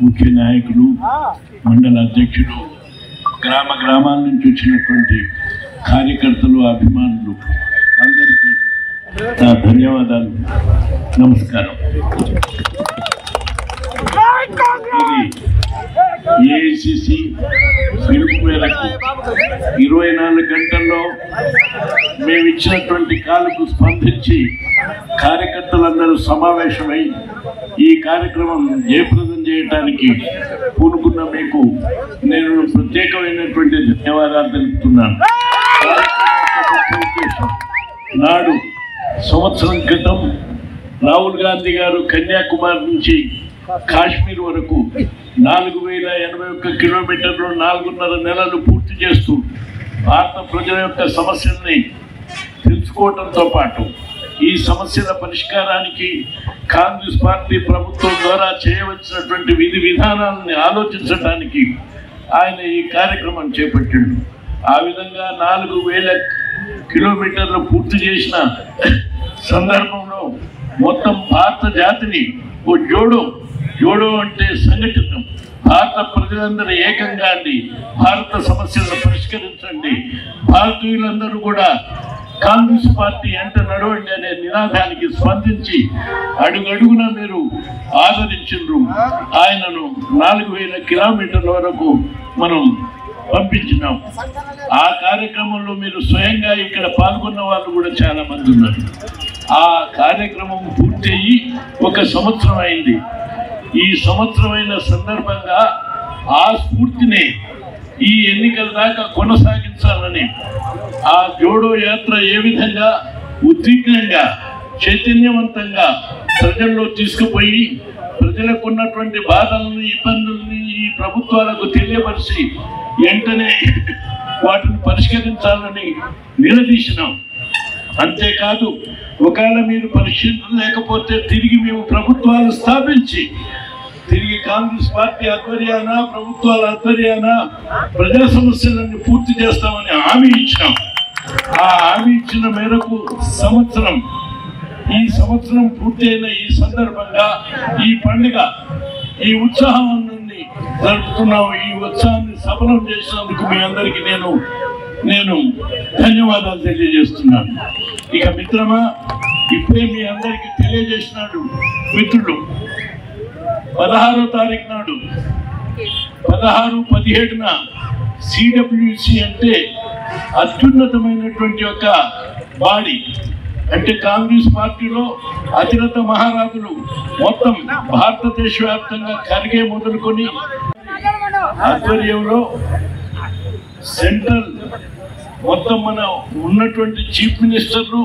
ముఖ్య నాయకులు మండల అధ్యక్షులు గ్రామ గ్రామాల నుంచి వచ్చినటువంటి కార్యకర్తలు అభిమానులు అందరికీ నా ధన్యవాదాలు. నమస్కారం. ఇది ఏఐసిసి పిలుపు మేరకు ఇరవై నాలుగు గంటల్లో మేము ఇచ్చినటువంటి కాలుకు స్పందించి కార్యకర్తలందరూ సమావేశమై ఈ కార్యక్రమం జయప్రదం చేయడానికి పూనుకున్న మీకు నేను ప్రత్యేకమైనటువంటి ధన్యవాదాలు తెలుపుతున్నాను. నాడు సంవత్సరం క్రితం రాహుల్ గాంధీ గారు కన్యాకుమారి నుంచి కాశ్మీర్ వరకు నాలుగు వేల ఎనభై ఒక్క కిలోమీటర్లు నాలుగున్నర నెలలు పూర్తి చేస్తూ భారత ప్రజల యొక్క సమస్యల్ని తెలుసుకోవడంతో పాటు ఈ సమస్యల పరిష్కారానికి కాంగ్రెస్ పార్టీ ప్రభుత్వం ద్వారా చేయవలసినటువంటి విధి విధానాన్ని ఆలోచించడానికి ఆయన ఈ కార్యక్రమం చేపట్టిండు. ఆ విధంగా నాలుగు వేల కిలోమీటర్లు పూర్తి చేసిన సందర్భంలో మొత్తం భారత జాతిని ఓ జోడో జోడో అంటే సంఘటితం. భారత ప్రజలందరూ ఏకంగా అండి. భారత సమస్యలను పరిష్కరించండి. భారతీయులందరూ కూడా కాంగ్రెస్ పార్టీ ఎంట నడవండి అనే నినాదానికి స్పందించి అడుగడుగున మీరు ఆదరించిండ్రు. ఆయనను నాలుగు వేల కిలోమీటర్ల వరకు మనం పంపించినాం. ఆ కార్యక్రమంలో మీరు స్వయంగా ఇక్కడ పాల్గొన్న వాళ్ళు కూడా చాలా మంది ఉన్నారు. ఆ కార్యక్రమం పూర్తయి ఒక సంవత్సరం అయింది. ఈ సంవత్సరమైన సందర్భంగా ఆ స్ఫూర్తిని ఈ ఎన్నికల దాకా కొనసాగించాలని ఆ జోడో యాత్ర ఏ విధంగా ఉద్విగ్నంగా చైతన్యవంతంగా ప్రజల్లో తీసుకుపోయి ప్రజలకు ఉన్నటువంటి బాధలను ఇబ్బందుల్ని ఈ ప్రభుత్వాలకు తెలియపరిచి వెంటనే వాటిని పరిష్కరించాలని నిలదీసినాం. అంతేకాదు ఒకవేళ మీరు పరిశీలన లేకపోతే తిరిగి మేము ప్రభుత్వాలు స్థాపించి తిరిగి కాంగ్రెస్ పార్టీ ఆధ్వర్యాన ప్రభుత్వాల ఆధ్వర్యాన ప్రజా సమస్యలను పూర్తి చేస్తామని హామీ ఇచ్చాం. ఆ హామీ ఇచ్చిన మేరకు సంవత్సరం ఈ సంవత్సరం పూర్తయిన ఈ సందర్భంగా ఈ పండుగ ఈ ఉత్సాహాన్ని జరుపుతున్నాము. ఈ ఉత్సాహాన్ని సఫలం చేసినందుకు మీ అందరికీ నేను నేను ధన్యవాదాలు తెలియజేస్తున్నాను. ఇక మిత్రమా ఇప్పుడే మీ అందరికీ తెలియజేసినాడు మిత్రుడు పదహారో తారీఖు నాడు పదహారు పదిహేడున సిడబ్ల్యూసి అంటే అత్యున్నతమైనటువంటి ఒక బాడీ. అంటే కాంగ్రెస్ పార్టీలో అతిరత మహారాజులు మొత్తం భారతదేశ వ్యాప్తంగా కరిగే మొదలుకొని ఆధ్వర్యంలో సెంట్రల్ మొత్తం మన ఉన్నటువంటి చీఫ్ మినిస్టర్లు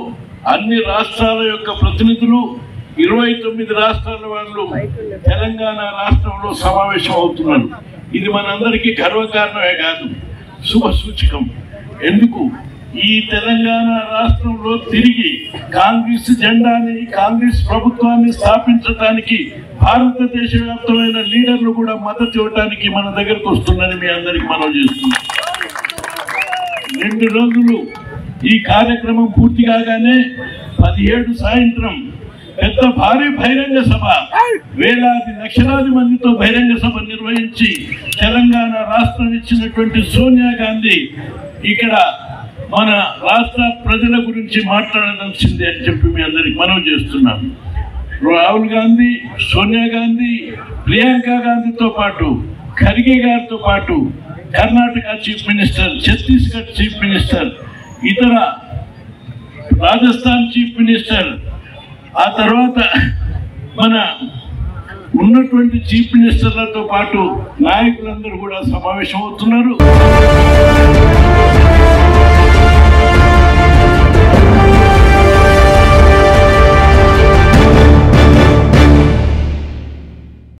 అన్ని రాష్ట్రాల యొక్క ప్రతినిధులు ఇరవై తొమ్మిది రాష్ట్రాల వాళ్ళు తెలంగాణ రాష్ట్రంలో సమావేశం అవుతున్నారు. ఇది మనందరికీ గర్వకారణమే కాదు శుభ సూచకం ఎందుకు? ఈ తెలంగాణ రాష్ట్రంలో తిరిగి కాంగ్రెస్ జెండాని కాంగ్రెస్ ప్రభుత్వాన్ని స్థాపించడానికి భారతదేశ వ్యాప్తమైన లీడర్లు కూడా మద్దతు ఇవ్వడానికి మన దగ్గరకు వస్తుందని మీ అందరికి మనం చేస్తున్నాం. రెండు రోజులు ఈ కార్యక్రమం పూర్తి కాగానే పదిహేడు సాయంత్రం పెద్ద భారీ బహిరంగ సభ. వేలాది లక్షలాది మందితో బహిరంగ సభ నిర్వహించి తెలంగాణ రాష్ట్రం ఇచ్చినటువంటి సోనియా గాంధీ ఇక్కడ మన రాష్ట్ర ప్రజల గురించి మాట్లాడదలసింది అని చెప్పి మీ అందరికి మనం చేస్తున్నాం. రాహుల్ గాంధీ సోనియా గాంధీ ప్రియాంక గాంధీతో పాటు ఖర్గే గారితో పాటు Karnataka chief minister Chhattisgarh chief minister ఇతర రాజస్థాన్ చీఫ్ మినిస్టర్ ఆ తర్వాత మన ఉన్నటువంటి చీఫ్ మినిస్టర్లతో పాటు నాయకులందరూ కూడా సమావేశం అవుతున్నారు